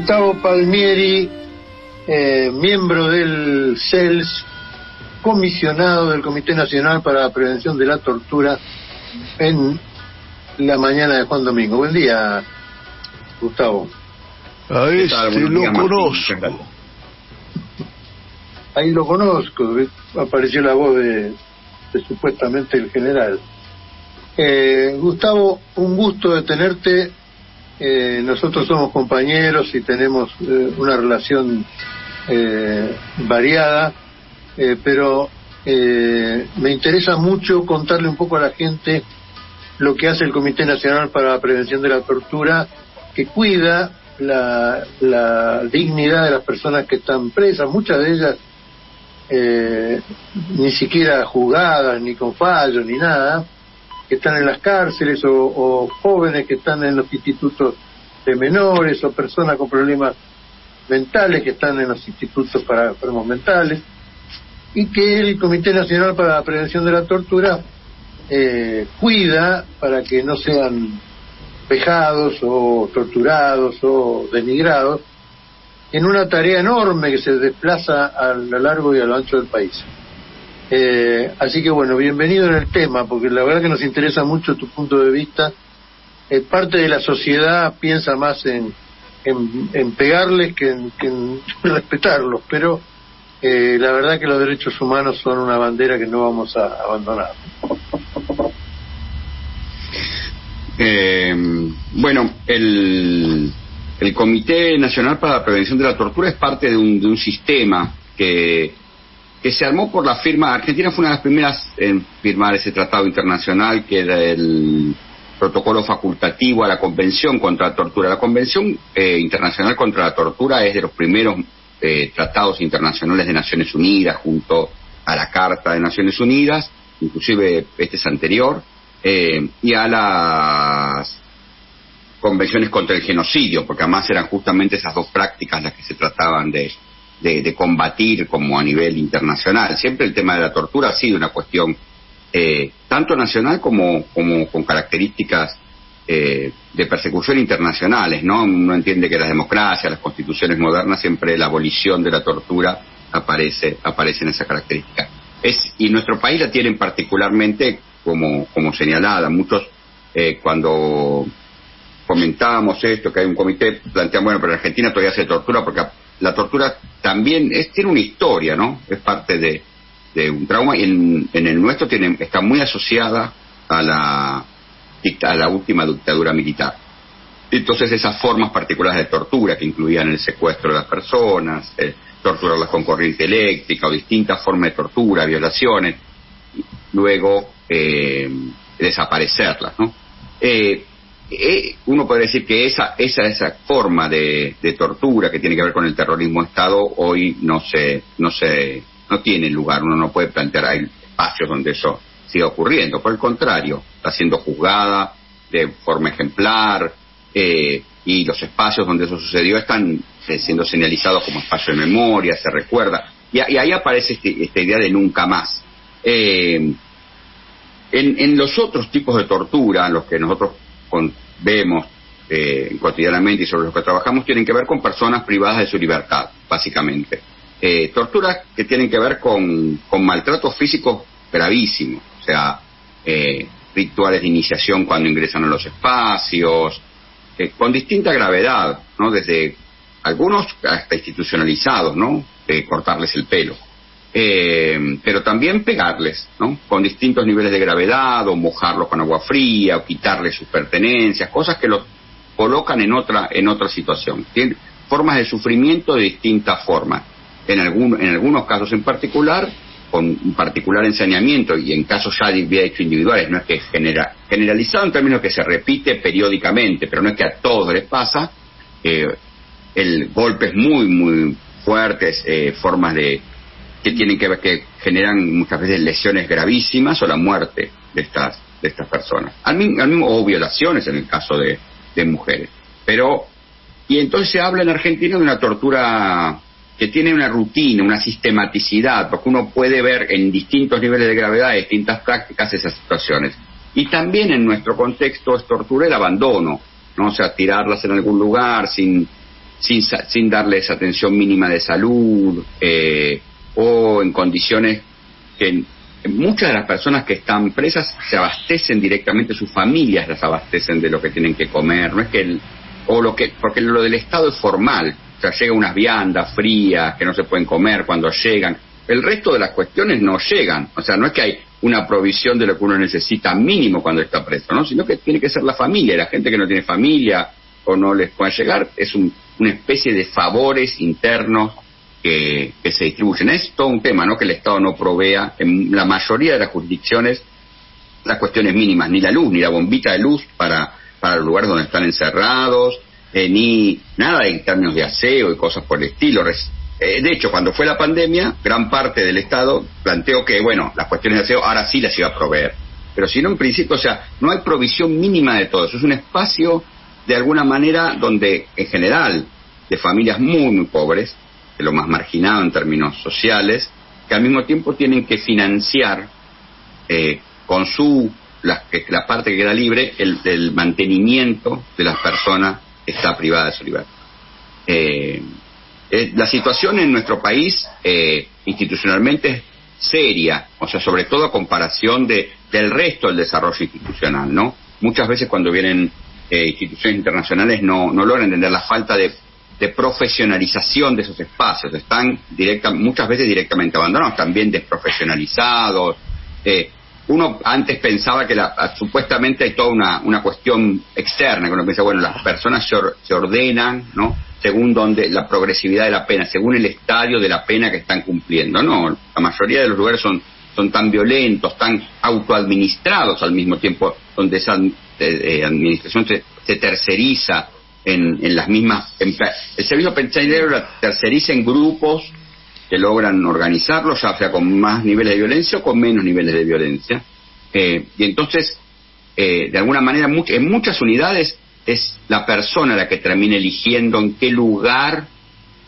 Gustavo Palmieri, eh, miembro del CELS, comisionado del Comité Nacional para la Prevención de la Tortura en la mañana de Juan Domingo. Buen día, Gustavo. A este lo conozco. Ahí lo conozco, apareció la voz de, supuestamente el general. Eh, Gustavo, un gusto de tenerte. Eh, nosotros somos compañeros y tenemos eh, una relación variada, pero me interesa mucho contarle un poco a la gente lo que hace el Comité Nacional para la Prevención de la Tortura, que cuida la, dignidad de las personas que están presas, muchas de ellas eh, ni siquiera juzgadas, ni con fallos, ni nada, que están en las cárceles o, jóvenes que están en los institutos de menores o personas con problemas mentales que están en los institutos para enfermos mentales y que el Comité Nacional para la Prevención de la Tortura eh, cuida para que no sean vejados o torturados o denigrados en una tarea enorme que se desplaza a lo largo y a lo ancho del país. Eh, así que bueno, bienvenido en el tema, porque la verdad que nos interesa mucho tu punto de vista. Eh, parte de la sociedad piensa más en, en, pegarles que en, respetarlos, pero eh, la verdad que los derechos humanos son una bandera que no vamos a abandonar. bueno, el, el Comité Nacional para la Prevención de la Tortura es parte de un, de un sistema que, que se armó por la firma. Argentina fue una de las primeras en firmar ese tratado internacional que era el protocolo facultativo a la Convención contra la Tortura. La Convención eh, Internacional contra la Tortura es de los primeros eh, tratados internacionales de Naciones Unidas junto a la Carta de Naciones Unidas, inclusive este es anterior, eh, y a las convenciones contra el genocidio, porque además eran justamente esas dos prácticas las que se trataban de, de, combatir como a nivel internacional. Siempre el tema de la tortura ha sido una cuestión eh, tanto nacional como, como con características eh, de persecución internacionales, ¿no? Uno entiende que las democracias, las constituciones modernas, siempre la abolición de la tortura aparece, aparece en esa característica. Es, y nuestro país la tienen particularmente como, como señalada. Muchos, eh, cuando comentábamos esto, que hay un comité, plantean, bueno, pero en Argentina todavía se tortura porque la tortura también es, tiene una historia, ¿no? Es parte de, un trauma y en, el nuestro tiene, está muy asociada a la, a la última dictadura militar. Entonces esas formas particulares de tortura que incluían el secuestro de las personas, eh, torturarlas con corriente eléctrica o distintas formas de tortura, violaciones, luego eh, desaparecerlas, ¿no? Eh, eh, uno puede decir que esa, esa, esa forma de, tortura que tiene que ver con el terrorismo. Estado hoy no se, no se, no tiene lugar, uno no puede plantear hay espacios donde eso siga ocurriendo, por el contrario, está siendo juzgada de forma ejemplar, eh, y los espacios donde eso sucedió están eh, siendo señalizados como espacio de memoria, se recuerda, y, ahí aparece este, esta idea de nunca más. en, en los otros tipos de tortura, los que nosotros vemos eh, cotidianamente y sobre los que trabajamos tienen que ver con personas privadas de su libertad, básicamente. Eh, torturas que tienen que ver con, con maltratos físicos gravísimos, o sea, eh, rituales de iniciación cuando ingresan a los espacios, eh, con distinta gravedad, ¿no? Desde algunos hasta institucionalizados, ¿no? cortarles el pelo. Eh, pero también pegarles, ¿no? Con distintos niveles de gravedad, o mojarlos con agua fría, o quitarles sus pertenencias, cosas que los colocan en otra, en otra situación. Tienen formas de sufrimiento de distintas formas. En, algún, en algunos casos en particular, con un particular ensañamiento, y en casos ya de hecho individuales, no es que genera, generalizado en términos que se repite periódicamente, pero no es que a todos les pasa, eh, el golpes muy, muy fuertes, eh, formas de que tienen que ver, que generan muchas veces lesiones gravísimas o la muerte de estas, de estas personas. Al mismo, o violaciones en el caso de, de mujeres. Pero, y entonces se habla en Argentina de una tortura que tiene una rutina, una sistematicidad, porque uno puede ver en distintos niveles de gravedad, distintas prácticas, esas situaciones. Y también en nuestro contexto es tortura el abandono, ¿no? O sea, tirarlas en algún lugar sin sin, sin darles atención mínima de salud eh, o en condiciones que muchas de las personas que están presas se abastecen directamente, sus familias las abastecen de lo que tienen que comer, no es que el, o lo que, porque lo del Estado es formal, o sea, llegan unas viandas frías que no se pueden comer cuando llegan, el resto de las cuestiones no llegan, o sea, no es que hay una provisión de lo que uno necesita mínimo cuando está preso, ¿no? Sino que tiene que ser la familia, la gente que no tiene familia o no les puede llegar, es una especie de favores internos que, se distribuyen. Es todo un tema, ¿no? Que el Estado no provea en la mayoría de las jurisdicciones las cuestiones mínimas, ni la luz, ni la bombita de luz para, para los lugares donde están encerrados, eh, ni nada en términos de aseo y cosas por el estilo. Eh, de hecho, cuando fue la pandemia, gran parte del Estado planteó que, bueno, las cuestiones de aseo ahora sí las iba a proveer. Pero si no, en principio, o sea, no hay provisión mínima de todo eso. Es un espacio, de alguna manera, donde, en general, de familias muy, muy pobres, lo más marginado en términos sociales, que al mismo tiempo tienen que financiar eh, con su la, parte que queda libre el, mantenimiento de las personas que está privada de su libertad. Eh, eh, la situación en nuestro país eh, institucionalmente es seria, o sea, sobre todo a comparación de, del resto del desarrollo institucional, ¿no? Muchas veces cuando vienen eh, instituciones internacionales no logran entender la falta de, de profesionalización de esos espacios, están directa, muchas veces directamente abandonados, también desprofesionalizados. Eh, uno antes pensaba que la, supuestamente hay toda una, una cuestión externa, que uno piensa, bueno, las personas se, se ordenan, ¿no? según donde la progresividad de la pena, según el estadio de la pena que están cumpliendo. No, la mayoría de los lugares son, son tan violentos, tan autoadministrados al mismo tiempo, donde esa eh, eh, administración se, terceriza en, las mismas... el servicio penitenciario terceriza en grupos que logran organizarlo, ya sea con más niveles de violencia o con menos niveles de violencia. Eh, y entonces, de alguna manera, en muchas unidades es la persona la que termina eligiendo en qué lugar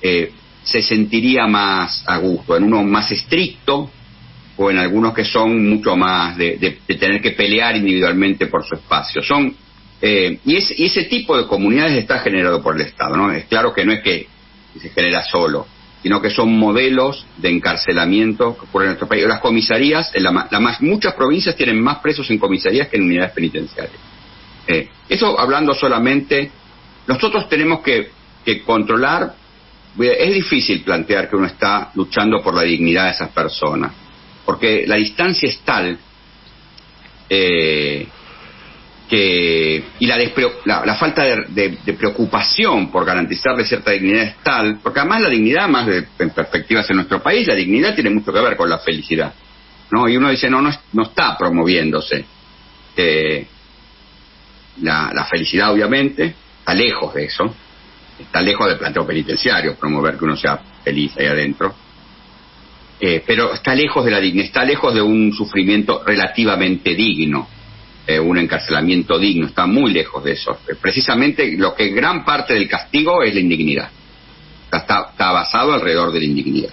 eh, se sentiría más a gusto, en uno más estricto o en algunos que son mucho más de, tener que pelear individualmente por su espacio. Son eh, y, ese tipo de comunidades está generado por el Estado, ¿no? Es claro que no es que se genera solo, sino que son modelos de encarcelamiento que ocurren en nuestro país. Las comisarías, en la, la más, muchas provincias tienen más presos en comisarías que en unidades penitenciarias. Eh, eso hablando solamente, nosotros tenemos que, controlar, es difícil plantear que uno está luchando por la dignidad de esas personas, porque la distancia es tal eh, que, y la, la, falta de, preocupación por garantizarle cierta dignidad es tal, porque además la dignidad, más de, en perspectivas en nuestro país, la dignidad tiene mucho que ver con la felicidad. ¿no? Y uno dice, no, no, no está promoviéndose. Eh, la, felicidad, obviamente, está lejos de eso, está lejos del planteo penitenciario, promover que uno sea feliz ahí adentro, eh, pero está lejos de la dignidad, está lejos de un sufrimiento relativamente digno, eh, un encarcelamiento digno, está muy lejos de eso. Eh, precisamente lo que gran parte del castigo es la indignidad, está, está basado alrededor de la indignidad.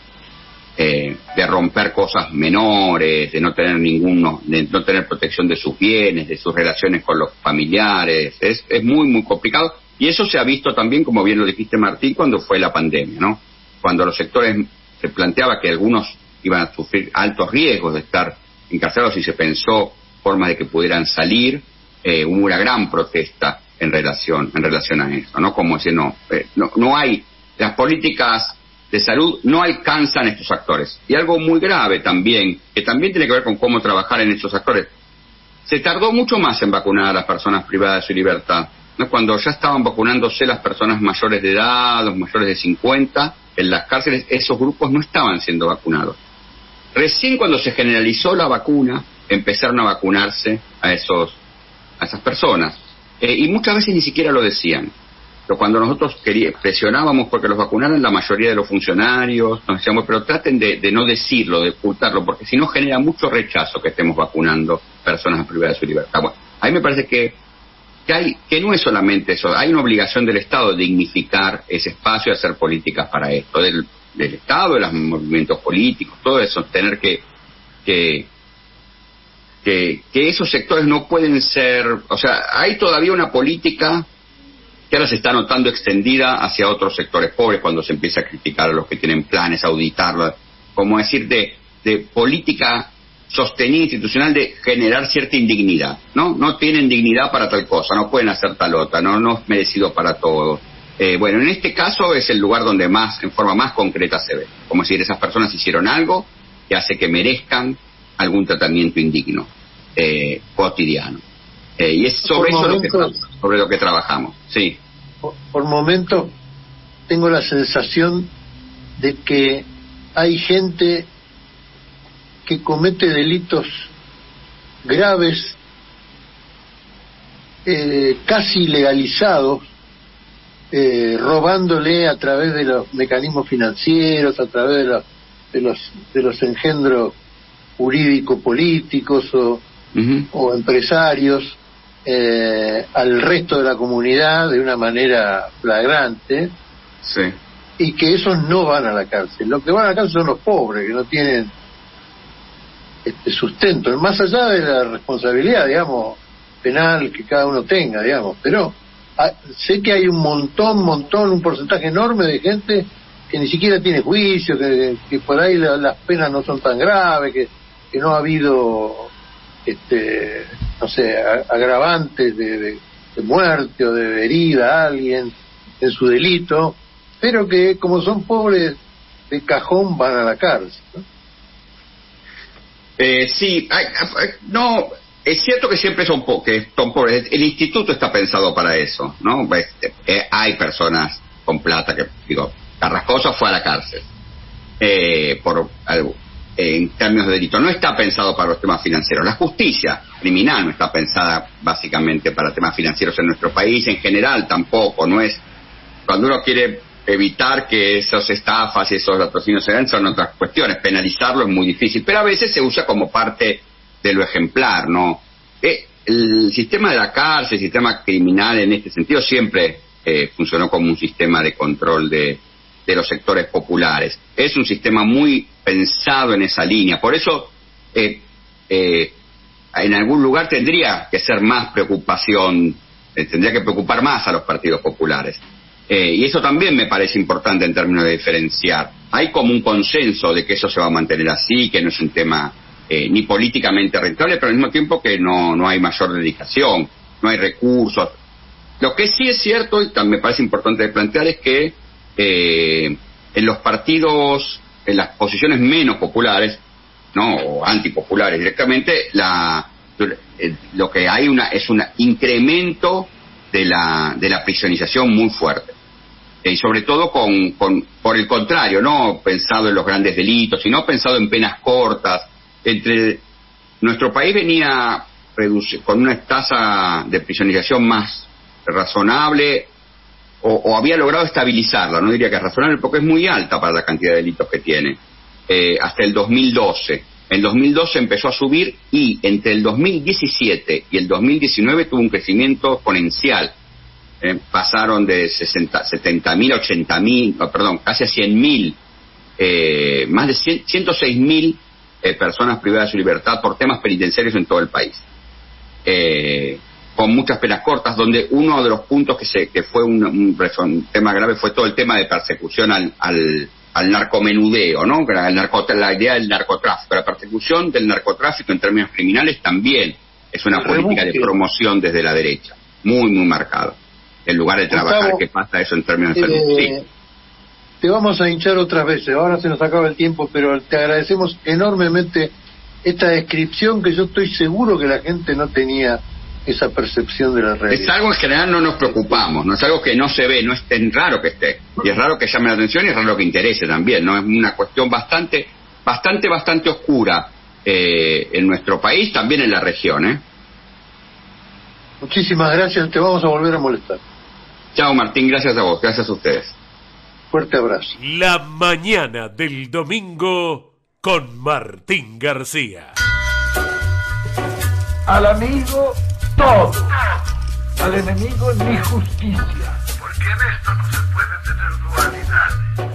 Eh, de romper cosas menores, de no tener ninguno, de no tener protección de sus bienes, de sus relaciones con los familiares, es, es muy, muy complicado. Y eso se ha visto también, como bien lo dijiste Martín, cuando fue la pandemia, ¿no? Cuando los sectores se planteaba que algunos iban a sufrir altos riesgos de estar encarcelados y se pensó formas de que pudieran salir, eh, hubo una gran protesta en relación, en relación a eso, ¿no? Como decir, no, eh, no, no hay, las políticas de salud no alcanzan estos actores. Y algo muy grave también, que también tiene que ver con cómo trabajar en estos actores. Se tardó mucho más en vacunar a las personas privadas de su libertad. ¿no? Cuando ya estaban vacunándose las personas mayores de edad, los mayores de 50, en las cárceles esos grupos no estaban siendo vacunados. Recién cuando se generalizó la vacuna, empezaron a vacunarse a, esos, a esas personas. Eh, y muchas veces ni siquiera lo decían. Pero cuando nosotros presionábamos porque los vacunaran la mayoría de los funcionarios, nos decíamos, pero traten de, no decirlo, de ocultarlo, porque si no genera mucho rechazo que estemos vacunando personas privadas de su libertad. Bueno, a mí me parece que, que, hay, que no es solamente eso, hay una obligación del Estado de dignificar ese espacio y hacer políticas para esto, del, del Estado, de los movimientos políticos, todo eso, tener que, que, que, esos sectores no pueden ser, o sea, hay todavía una política que ahora se está notando extendida hacia otros sectores pobres cuando se empieza a criticar a los que tienen planes, a auditarlo, como decir, de, de política sostenida institucional de generar cierta indignidad, ¿no? No tienen dignidad para tal cosa, no pueden hacer tal otra, no, no es merecido para todo. Eh, bueno, en este caso es el lugar donde más, en forma más concreta se ve. Como decir, esas personas hicieron algo que hace que merezcan algún tratamiento indigno, eh, cotidiano. Eh, y es sobre eso lo que, sobre lo que trabajamos, sí. Por, por momentos tengo la sensación de que hay gente que comete delitos graves, eh, casi legalizados, eh, robándole a través de los mecanismos financieros, a través de los, de los, de los engendros jurídico-políticos o, o empresarios eh, al resto de la comunidad de una manera flagrante. Sí. Y que esos no van a la cárcel. Los que van a la cárcel son los pobres, que no tienen este sustento, más allá de la responsabilidad, digamos, penal que cada uno tenga, digamos, pero ah, sé que hay un montón, montón, un porcentaje enorme de gente que ni siquiera tiene juicio, que, por ahí las penas no son tan graves, que, que no ha habido, este, no sé, agravantes de, muerte o de herida a alguien en su delito, pero que como son pobres de cajón van a la cárcel. Eh, sí, no, es cierto que siempre son, que son pobres. El instituto está pensado para eso, ¿no? Este, eh, hay personas con plata que, digo, Carrascosa fue a la cárcel eh, por algo, en términos de delito. No está pensado para los temas financieros. La justicia criminal no está pensada básicamente para temas financieros en nuestro país. En general tampoco. No es cuando uno quiere evitar que esas estafas y esos patrocinios se den son otras cuestiones. Penalizarlo es muy difícil, pero a veces se usa como parte de lo ejemplar, ¿no? Eh, el sistema de la cárcel, el sistema criminal en este sentido siempre eh, funcionó como un sistema de control de, de los sectores populares. Es un sistema muy pensado en esa línea. Por eso, eh, eh, en algún lugar tendría que ser más preocupación, eh, tendría que preocupar más a los partidos populares. Y eso también me parece importante en términos de diferenciar. Hay como un consenso de que eso se va a mantener así, que no es un tema ni políticamente rentable, pero al mismo tiempo que no, no hay mayor dedicación, no hay recursos. Lo que sí es cierto, y también me parece importante plantear, es que eh, en los partidos, en las posiciones menos populares, no o antipopulares directamente, la, lo que hay una es un incremento de la, de la prisionización muy fuerte. Eh, y sobre todo con, con, por el contrario, no pensado en los grandes delitos, sino pensado en penas cortas. Entre nuestro país venía con una tasa de prisionización más razonable o, había logrado estabilizarla, no diría que es razonable porque es muy alta para la cantidad de delitos que tiene, eh, hasta el 2012. En 2012 empezó a subir y entre el 2017 y el 2019 tuvo un crecimiento exponencial. Eh, pasaron de 70 mil a 80 mil, perdón, casi a 100 mil, eh, más de 106 mil eh, personas privadas de su libertad por temas penitenciarios en todo el país. Con muchas penas cortas, donde uno de los puntos que, se, que fue un, tema grave fue todo el tema de persecución al, al al narcomenudeo, ¿no? la idea del narcotráfico, la persecución del narcotráfico en términos criminales también es una política de promoción desde la derecha, muy, muy marcada. En lugar de trabajar, ¿qué pasa eso en términos de salud? Eh, te vamos a hinchar otras veces, ahora se nos acaba el tiempo, pero te agradecemos enormemente esta descripción que yo estoy seguro que la gente no tenía esa percepción de la realidad. Es algo en general no nos preocupamos, no es algo que no se ve, no es tan raro que esté. Y es raro que llame la atención y es raro que interese también, ¿no? Es una cuestión bastante, bastante, bastante oscura eh, en nuestro país, también en la región, ¿eh? Muchísimas gracias, te vamos a volver a molestar. Chao Martín, gracias a vos, gracias a ustedes. Fuerte abrazo. La mañana del domingo con Martín García. Al amigo todo. Al enemigo ni justicia. Porque en esto no se puede tener dualidad.